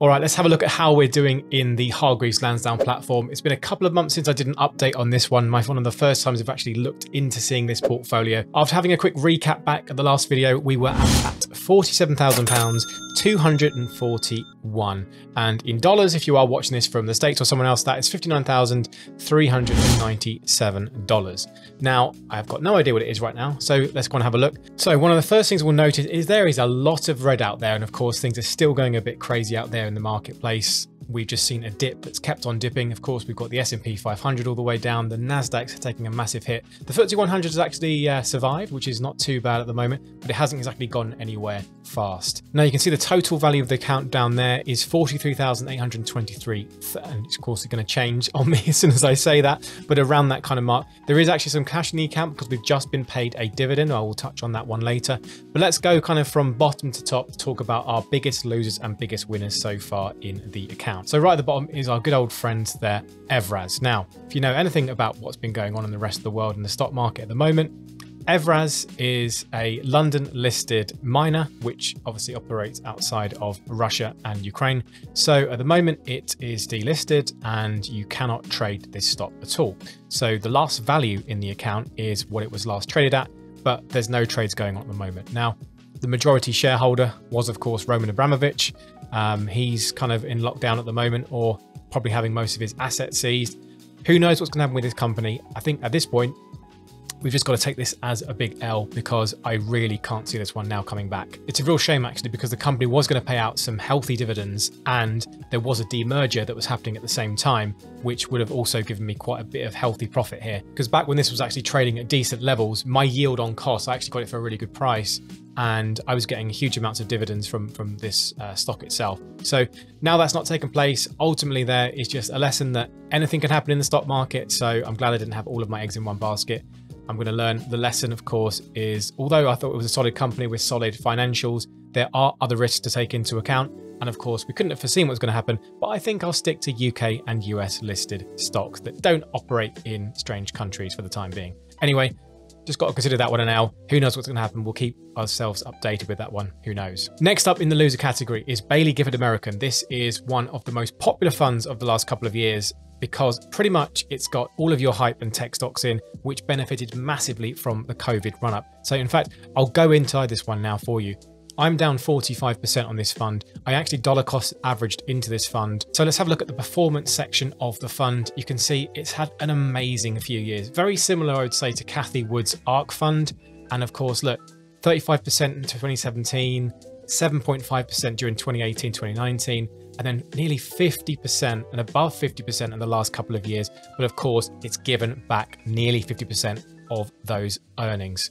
All right, let's have a look at how we're doing in the Hargreaves Lansdown platform. It's been a couple of months since I did an update on this one. My one of the first times I've actually looked into seeing this portfolio. After having a quick recap back at the last video, we were at £47,000, 241. And in dollars, if you are watching this from the States or someone else, that is $59,397. Now, I've got no idea what it is right now, so let's go and have a look. So one of the first things we'll notice is there is a lot of red out there, and of course things are still going a bit crazy out there in the marketplace. We've just seen a dip that's kept on dipping. Of course, we've got the S&P 500 all the way down. The Nasdaq's taking a massive hit. The FTSE 100 has actually uh, survived, which is not too bad at the moment, but it hasn't exactly gone anywhere fast. Now you can see the total value of the account down there is 43,823. And of course, it's going to change on me as soon as I say that, but around that kind of mark. There is actually some cash in the account because we've just been paid a dividend. I will touch on that one later. But let's go kind of from bottom to top to talk about our biggest losers and biggest winners so far in the account So right at the bottom is our good old friend there, Evraz. Now, if you know anything about what's been going on in the rest of the world in the stock market at the moment, Evraz is a London listed miner, which obviously operates outside of Russia and Ukraine. So at the moment, it is delisted and you cannot trade this stock at all. So the last value in the account is what it was last traded at, but there's no trades going on at the moment. Now, the majority shareholder was, of course, Roman Abramovich. Um, he's kind of in lockdown at the moment, or probably having most of his assets seized. Who knows what's going to happen with his company? I think at this point, we've just got to take this as a big L because I really can't see this one now coming back. It's a real shame actually because the company was going to pay out some healthy dividends and there was a demerger that was happening at the same time, which would have also given me quite a bit of healthy profit here. Because back when this was actually trading at decent levels, my yield on cost, I actually got it for a really good price and I was getting huge amounts of dividends from from this uh, stock itself. So now that's not taken place. Ultimately, there is just a lesson that anything can happen in the stock market. So I'm glad I didn't have all of my eggs in one basket. I'm going to learn the lesson, of course, is although I thought it was a solid company with solid financials, there are other risks to take into account. And of course, we couldn't have foreseen what was going to happen, but I think I'll stick to UK and US listed stocks that don't operate in strange countries for the time being. Anyway, just got to consider that one now. Who knows what's going to happen? We'll keep ourselves updated with that one. Who knows? Next up in the loser category is Baillie Gifford American. This is one of the most popular funds of the last couple of years because pretty much it's got all of your hype and tech stocks in, which benefited massively from the COVID run up. So, in fact, I'll go inside this one now for you. I'm down 45% on this fund. I actually dollar cost averaged into this fund. So let's have a look at the performance section of the fund. You can see it's had an amazing few years. Very similar, I would say, to Cathie Wood's ARK fund. And of course, look, 35% in 2017, 7.5% during 2018, 2019, and then nearly 50% and above 50% in the last couple of years. But of course, it's given back nearly 50% of those earnings.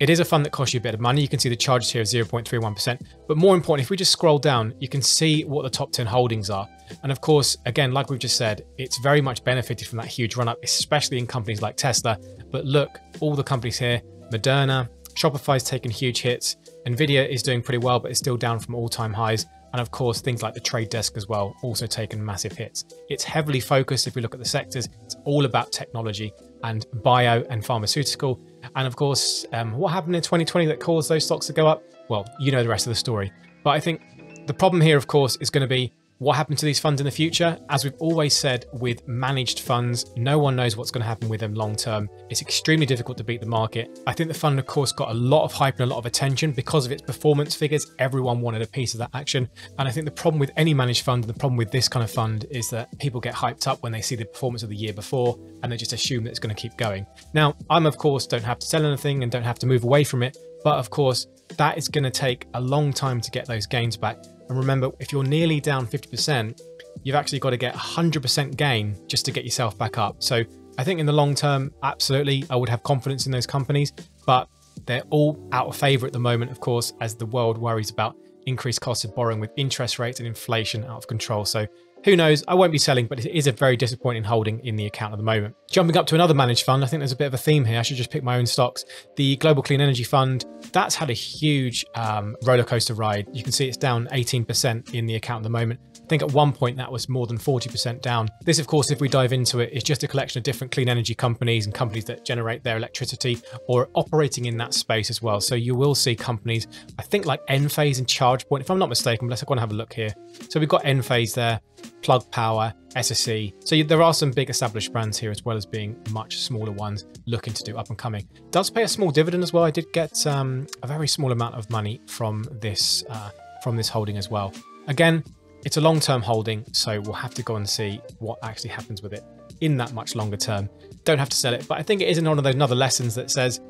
It is a fund that costs you a bit of money. You can see the charges here of 0.31%. But more important, if we just scroll down, you can see what the top 10 holdings are. And of course, again, like we've just said, it's very much benefited from that huge run up, especially in companies like Tesla. But look, all the companies here, Moderna, Shopify's taken huge hits. Nvidia is doing pretty well, but it's still down from all time highs. And of course, things like the trade desk as well, also taken massive hits. It's heavily focused, if we look at the sectors, it's all about technology and bio and pharmaceutical. And of course, um, what happened in 2020 that caused those stocks to go up? Well, you know the rest of the story. But I think the problem here, of course, is going to be what happened to these funds in the future? As we've always said with managed funds, no one knows what's going to happen with them long term. It's extremely difficult to beat the market. I think the fund, of course, got a lot of hype and a lot of attention because of its performance figures. Everyone wanted a piece of that action. And I think the problem with any managed fund and the problem with this kind of fund is that people get hyped up when they see the performance of the year before and they just assume that it's going to keep going. Now, I'm, of course, don't have to sell anything and don't have to move away from it. But of course, that is going to take a long time to get those gains back. And remember, if you're nearly down 50%, you've actually got to get 100% gain just to get yourself back up. So I think in the long term, absolutely, I would have confidence in those companies, but they're all out of favor at the moment, of course, as the world worries about increased costs of borrowing with interest rates and inflation out of control. So who knows? I won't be selling, but it is a very disappointing holding in the account at the moment. Jumping up to another managed fund, I think there's a bit of a theme here. I should just pick my own stocks. The Global Clean Energy Fund, that's had a huge um, roller coaster ride. You can see it's down 18% in the account at the moment. I think at one point that was more than 40% down. This, of course, if we dive into it, is just a collection of different clean energy companies and companies that generate their electricity or operating in that space as well. So you will see companies, I think like Enphase and ChargePoint, if I'm not mistaken, let's go and have a look here. So we've got Enphase there, Plug Power, SSE. So there are some big established brands here as well as being much smaller ones looking to do up and coming. Does pay a small dividend as well. I did get um, a very small amount of money from this uh, from this holding as well. Again, it's a long-term holding, so we'll have to go and see what actually happens with it in that much longer term. Don't have to sell it, but I think it is one of those other lessons that says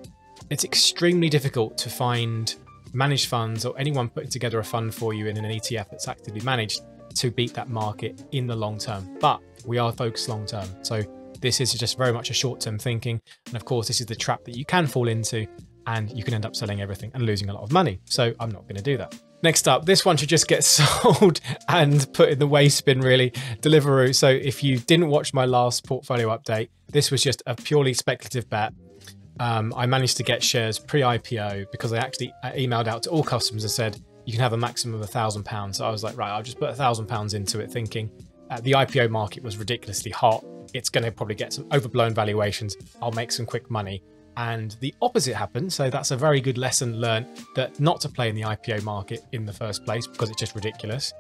it's extremely difficult to find managed funds or anyone putting together a fund for you in an ETF that's actively managed to beat that market in the long term. But we are focused long term. So this is just very much a short term thinking. And of course, this is the trap that you can fall into and you can end up selling everything and losing a lot of money. So I'm not going to do that. Next up, this one should just get sold and put in the waste bin, really. Deliveroo. So if you didn't watch my last portfolio update, this was just a purely speculative bet. Um, I managed to get shares pre-IPO because I actually emailed out to all customers and said, you can have a maximum of a thousand pounds. So I was like, right, I'll just put a thousand pounds into it thinking uh, the IPO market was ridiculously hot. It's going to probably get some overblown valuations. I'll make some quick money and the opposite happened. So that's a very good lesson learned that not to play in the IPO market in the first place because it's just ridiculous.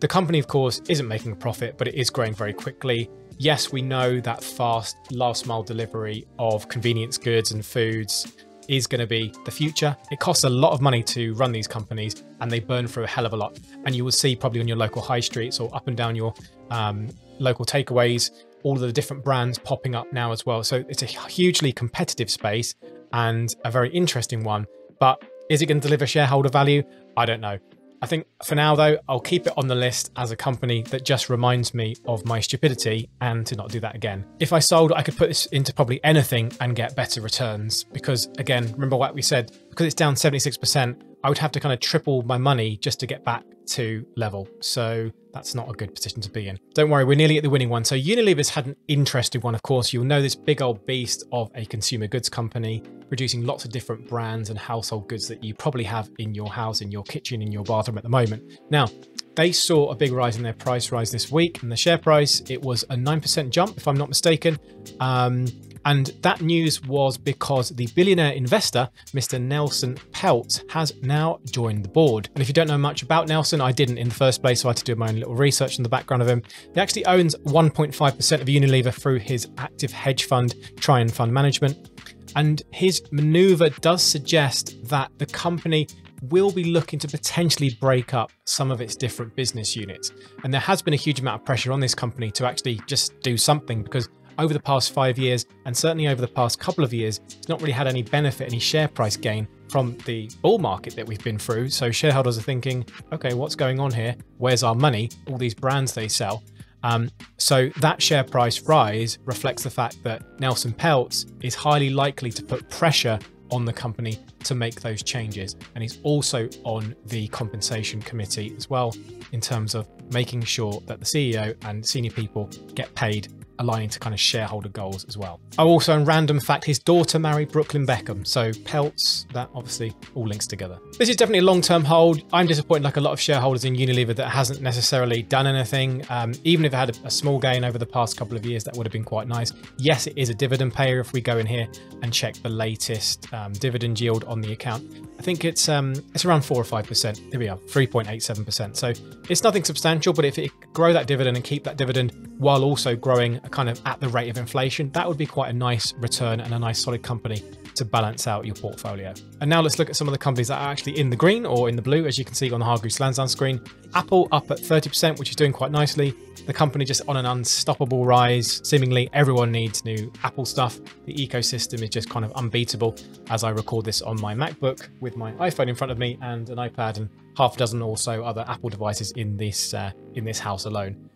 The company, of course, isn't making a profit, but it is growing very quickly. Yes, we know that fast last mile delivery of convenience goods and foods is going to be the future. It costs a lot of money to run these companies and they burn through a hell of a lot. And you will see probably on your local high streets or up and down your um, local takeaways all of the different brands popping up now as well. So it's a hugely competitive space and a very interesting one. But is it going to deliver shareholder value? I don't know. I think for now, though, I'll keep it on the list as a company that just reminds me of my stupidity and to not do that again. If I sold, I could put this into probably anything and get better returns because, again, remember what we said, because it's down 76%, I would have to kind of triple my money just to get back to level. So that's not a good position to be in. Don't worry, we're nearly at the winning one. So Unilever's had an interesting one, of course. You'll know this big old beast of a consumer goods company producing lots of different brands and household goods that you probably have in your house, in your kitchen, in your bathroom at the moment. Now, they saw a big rise in their price rise this week and the share price it was a 9% jump if i'm not mistaken um, and that news was because the billionaire investor, Mr. Nelson Peltz, has now joined the board. And if you don't know much about Nelson, I didn't in the first place, so I had to do my own little research in the background of him. He actually owns 1.5% of Unilever through his active hedge fund, Trian Fund Management. And his maneuver does suggest that the company will be looking to potentially break up some of its different business units. And there has been a huge amount of pressure on this company to actually just do something because over the past five years, and certainly over the past couple of years, it's not really had any benefit, any share price gain from the bull market that we've been through. So shareholders are thinking, okay, what's going on here? Where's our money? All these brands they sell. Um, so that share price rise reflects the fact that Nelson Peltz is highly likely to put pressure on the company to make those changes. And he's also on the compensation committee as well, in terms of making sure that the CEO and senior people get paid aligning to kind of shareholder goals as well. Oh, also, in random fact, his daughter married Brooklyn Beckham. So Peltz, that obviously all links together. This is definitely a long-term hold. I'm disappointed, like a lot of shareholders in Unilever, that hasn't necessarily done anything. Um, even if it had a, a small gain over the past couple of years, that would have been quite nice. Yes, it is a dividend payer. If we go in here and check the latest um, dividend yield on the account, I think it's um, it's around four or five percent. Here we are, 3.87 percent. So it's nothing substantial, but if it grow that dividend and keep that dividend while also growing kind of at the rate of inflation, that would be quite a nice return and a nice solid company to balance out your portfolio. And now let's look at some of the companies that are actually in the green or in the blue, as you can see on the Hargreaves Lansdown screen. Apple up at 30%, which is doing quite nicely. The company just on an unstoppable rise. Seemingly everyone needs new Apple stuff. The ecosystem is just kind of unbeatable as I record this on my MacBook with my iPhone in front of me and an iPad and half a dozen or so other Apple devices in this uh, in this house alone.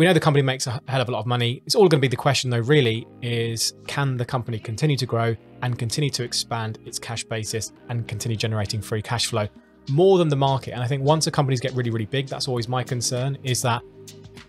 We know the company makes a hell of a lot of money. It's all going to be the question, though, really, is can the company continue to grow and continue to expand its cash basis and continue generating free cash flow more than the market? And I think once the companies get really, really big, that's always my concern is that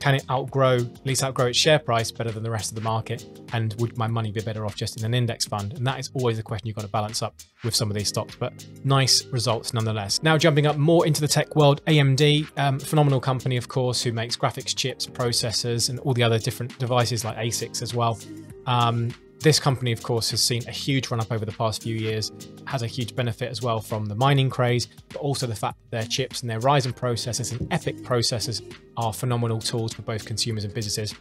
can it outgrow, at least outgrow its share price better than the rest of the market? And would my money be better off just in an index fund? And that is always a question you've got to balance up with some of these stocks, but nice results nonetheless. Now, jumping up more into the tech world, AMD, um, phenomenal company, of course, who makes graphics chips, processors, and all the other different devices like ASICs as well. Um, this company, of course, has seen a huge run up over the past few years, has a huge benefit as well from the mining craze, but also the fact that their chips and their Ryzen processors and EPYC processors are phenomenal tools for both consumers and businesses.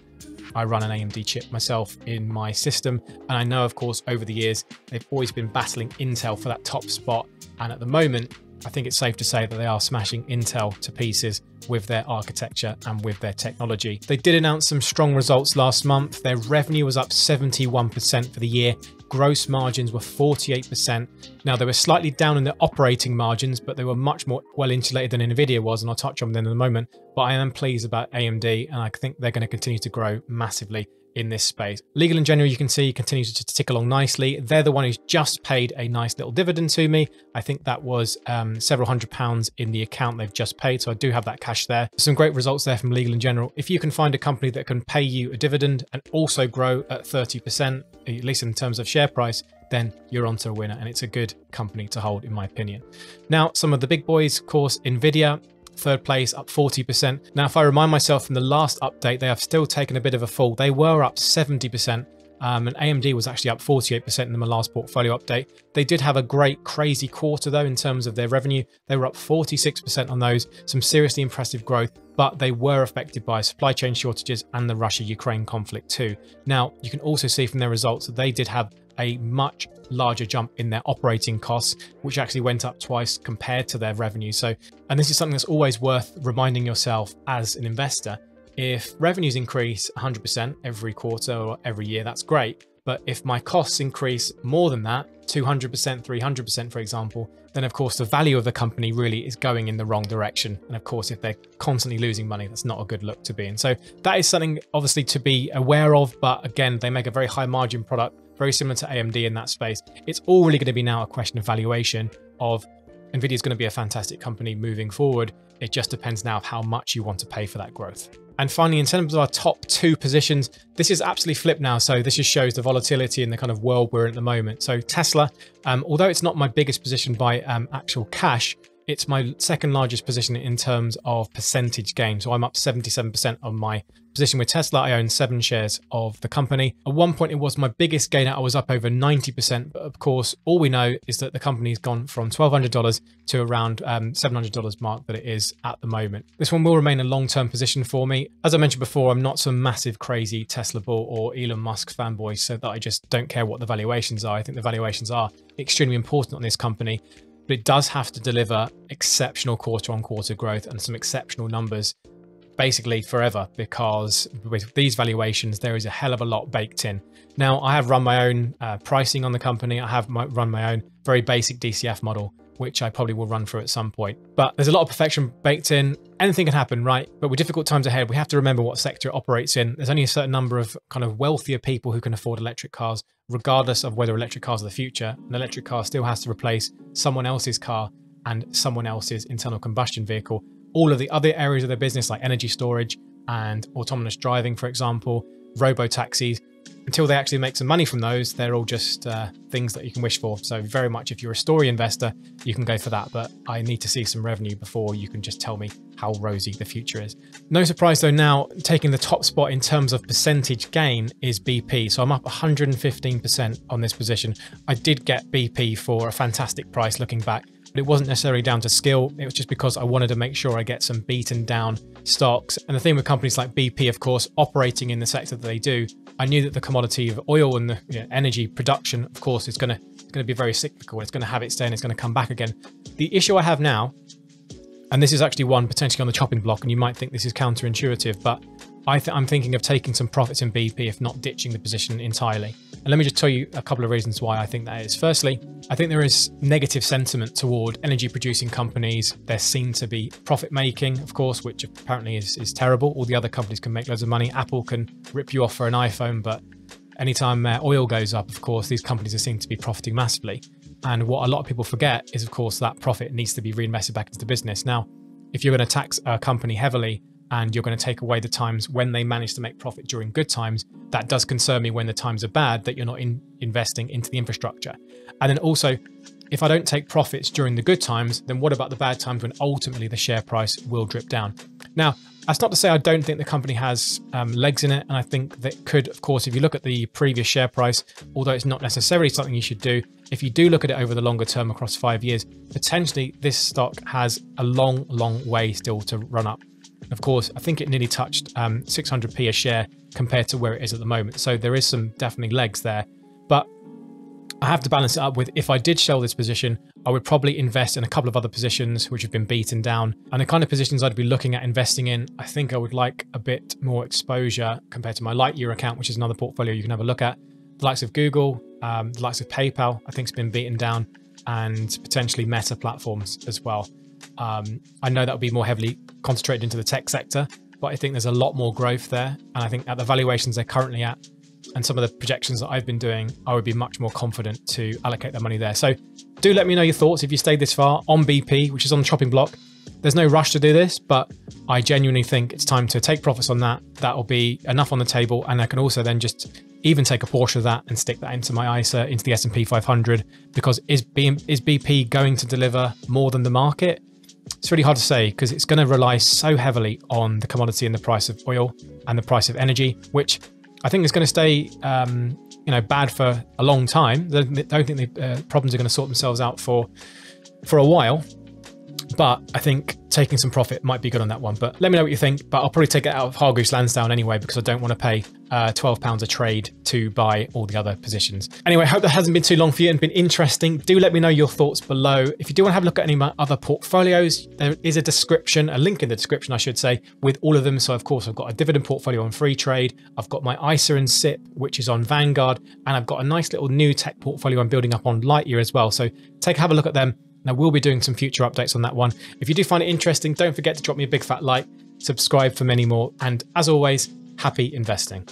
I run an AMD chip myself in my system, and I know, of course, over the years, they've always been battling Intel for that top spot. And at the moment, I think it's safe to say that they are smashing Intel to pieces with their architecture and with their technology. They did announce some strong results last month. Their revenue was up 71% for the year. Gross margins were 48%. Now, they were slightly down in their operating margins, but they were much more well insulated than NVIDIA was, and I'll touch on them in a moment. But I am pleased about AMD, and I think they're going to continue to grow massively in this space. Legal & General, you can see, continues to tick along nicely. They're the one who's just paid a nice little dividend to me. I think that was um, several hundred pounds in the account they've just paid. So I do have that cash there. Some great results there from Legal & General. If you can find a company that can pay you a dividend and also grow at 30%, at least in terms of share price, then you're onto a winner and it's a good company to hold in my opinion. Now, some of the big boys, of course, Nvidia, third place, up 40%. Now, if I remind myself from the last update, they have still taken a bit of a fall. They were up 70%. Um, and AMD was actually up 48% in the last portfolio update. They did have a great, crazy quarter though in terms of their revenue. They were up 46% on those, some seriously impressive growth, but they were affected by supply chain shortages and the Russia Ukraine conflict too. Now, you can also see from their results that they did have a much larger jump in their operating costs, which actually went up twice compared to their revenue. So, and this is something that's always worth reminding yourself as an investor. If revenues increase 100% every quarter or every year, that's great. But if my costs increase more than that, 200%, 300%, for example, then of course the value of the company really is going in the wrong direction. And of course, if they're constantly losing money, that's not a good look to be in. So that is something obviously to be aware of. But again, they make a very high margin product very similar to AMD in that space. It's all really going to be now a question of valuation of NVIDIA is going to be a fantastic company moving forward. It just depends now of how much you want to pay for that growth. And finally, in terms of our top two positions, this is absolutely flipped now. So this just shows the volatility in the kind of world we're in at the moment. So Tesla, um, although it's not my biggest position by um, actual cash, it's my second largest position in terms of percentage gain. So I'm up 77% on my position with Tesla. I own seven shares of the company. At one point, it was my biggest gain. I was up over 90%. But of course, all we know is that the company's gone from $1,200 to around um, $700 mark that it is at the moment. This one will remain a long-term position for me. As I mentioned before, I'm not some massive crazy Tesla bull or Elon Musk fanboy, so that I just don't care what the valuations are. I think the valuations are extremely important on this company but it does have to deliver exceptional quarter on quarter growth and some exceptional numbers basically forever because with these valuations there is a hell of a lot baked in. Now i have run my own uh, pricing on the company. I have my, run my own very basic dcf model which I probably will run through at some point. But there's a lot of perfection baked in. Anything can happen, right? But with difficult times ahead, we have to remember what sector it operates in. There's only a certain number of kind of wealthier people who can afford electric cars, regardless of whether electric cars are the future. An electric car still has to replace someone else's car and someone else's internal combustion vehicle. All of the other areas of their business, like energy storage and autonomous driving, for example, robo taxis, until they actually make some money from those, they're all just uh, things that you can wish for. So very much if you're a story investor, you can go for that. But I need to see some revenue before you can just tell me how rosy the future is. No surprise though, now taking the top spot in terms of percentage gain is BP. So I'm up 115% on this position. I did get BP for a fantastic price looking back but it wasn't necessarily down to skill. It was just because I wanted to make sure I get some beaten down stocks. And the thing with companies like BP, of course, operating in the sector that they do, I knew that the commodity of oil and the you know, energy production, of course, is going to going to be very cyclical. It's going to have its day and it's going to come back again. The issue I have now, and this is actually one potentially on the chopping block, and you might think this is counterintuitive, but I am thinking of taking some profits in BP, if not ditching the position entirely. And let me just tell you a couple of reasons why I think that is. Firstly, I think there is negative sentiment toward energy producing companies. They're seen to be profit making, of course, which apparently is, is terrible. All the other companies can make loads of money. Apple can rip you off for an iPhone, but anytime uh, oil goes up, of course, these companies are seen to be profiting massively. And what a lot of people forget is, of course, that profit needs to be reinvested back into the business. Now, if you're going to tax a company heavily and you're going to take away the times when they manage to make profit during good times, that does concern me when the times are bad that you're not in investing into the infrastructure. And then also, if I don't take profits during the good times, then what about the bad times when ultimately the share price will drip down? Now, that's not to say I don't think the company has um, legs in it. And I think that could, of course, if you look at the previous share price, although it's not necessarily something you should do, if you do look at it over the longer term across five years, potentially this stock has a long, long way still to run up. Of course, I think it nearly touched um, 600p a share compared to where it is at the moment. So there is some definitely legs there. But I have to balance it up with if I did sell this position, I would probably invest in a couple of other positions which have been beaten down. And the kind of positions I'd be looking at investing in, I think I would like a bit more exposure compared to my Lightyear account, which is another portfolio you can have a look at. The likes of Google, um, the likes of PayPal, I think has been beaten down, and potentially Meta platforms as well. Um, I know that would be more heavily concentrated into the tech sector, but I think there's a lot more growth there. And I think at the valuations they're currently at, and some of the projections that I've been doing, I would be much more confident to allocate the money there. So do let me know your thoughts if you stayed this far on BP, which is on the chopping block. There's no rush to do this, but I genuinely think it's time to take profits on that. That'll be enough on the table, and I can also then just even take a portion of that and stick that into my ISA, into the S&P 500. Because is BP going to deliver more than the market? It's really hard to say because it's going to rely so heavily on the commodity and the price of oil and the price of energy, which I think is going to stay, um, you know, bad for a long time. I don't think the uh, problems are going to sort themselves out for for a while. But I think taking some profit might be good on that one. But let me know what you think. But I'll probably take it out of Hargreaves Lansdown anyway because I don't want to pay uh, £12 a trade to buy all the other positions. Anyway, hope that hasn't been too long for you and been interesting. Do let me know your thoughts below. If you do want to have a look at any of my other portfolios, there is a description, a link in the description, I should say, with all of them. So, of course, I've got a dividend portfolio on Freetrade. I've got my ISA and SIPP, which is on Vanguard. And I've got a nice little new tech portfolio I'm building up on Lightyear as well. So, take have a look at them now, we'll be doing some future updates on that one. If you do find it interesting, don't forget to drop me a big fat like, subscribe for many more, and as always, happy investing.